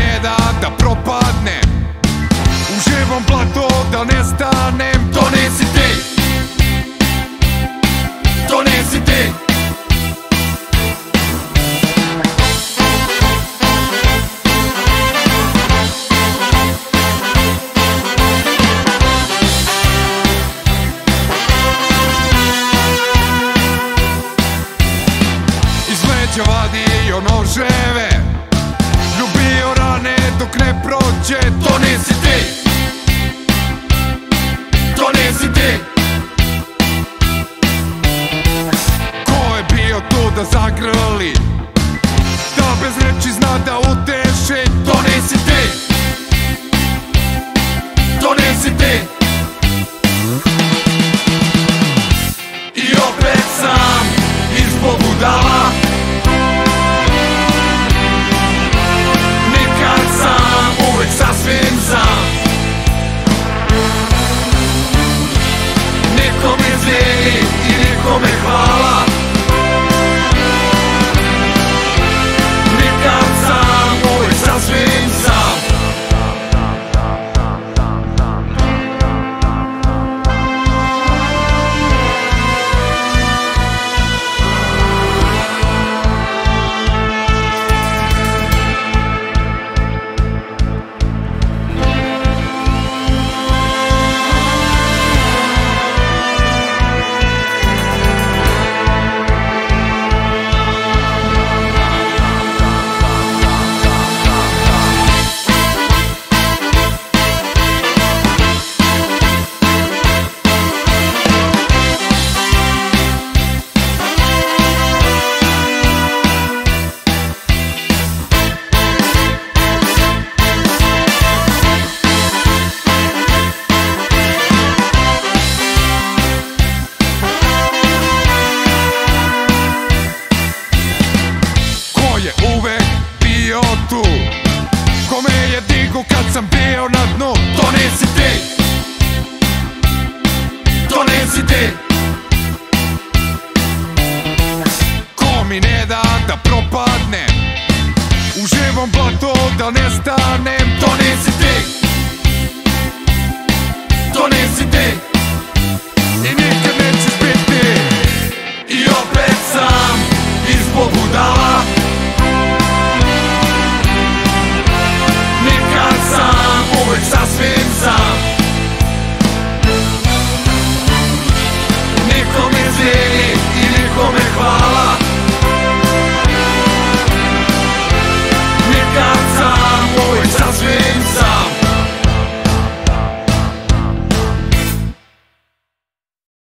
ne da da propadne. U živom blato da nestanem To nisi ti. To nisi ti Izleđe vadio nože dok ne prođe To nisi ti. To nisi ti. Ko je bio tu da zagrli? Digu kad sam bio na dnu To nisi ti To nisi ti Ko mi ne da da propadnem U živom blatu da nestanem To nisi